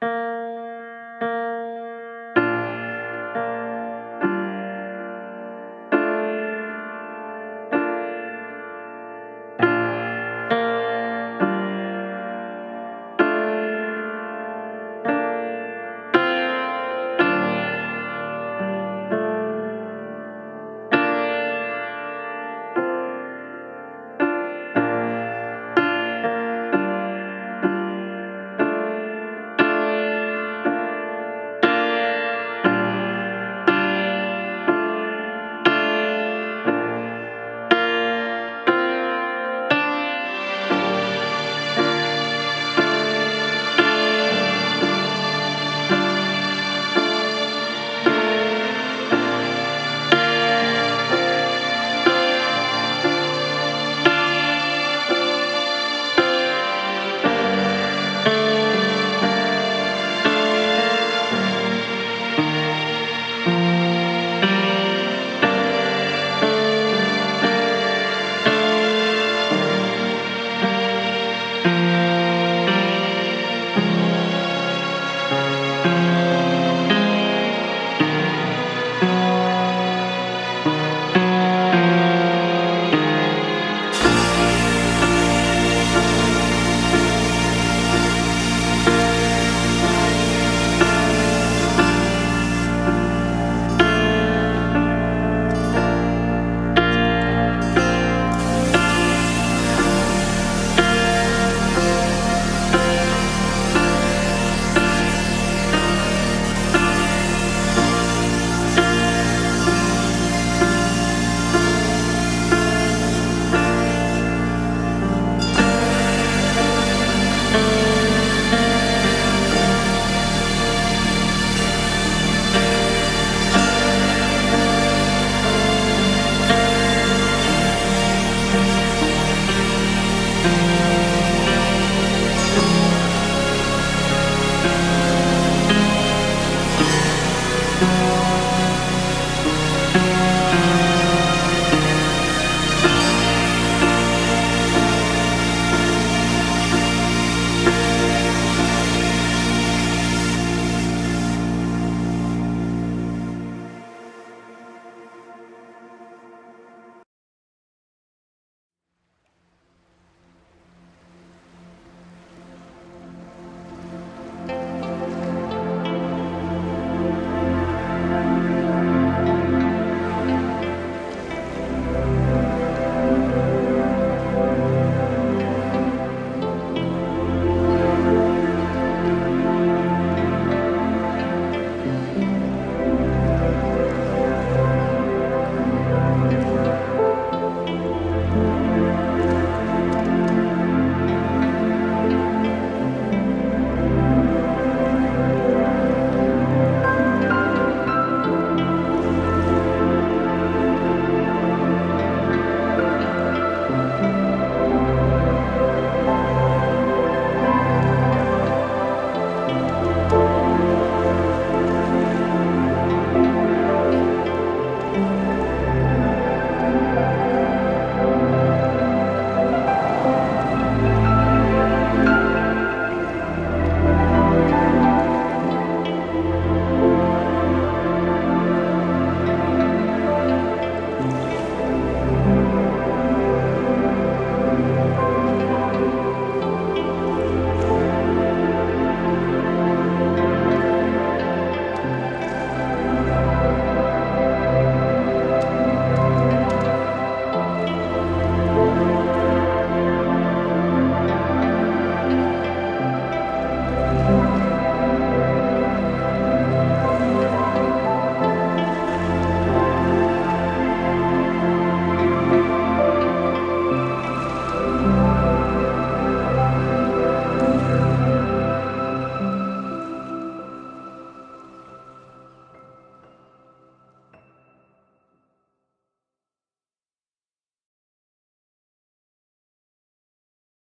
Música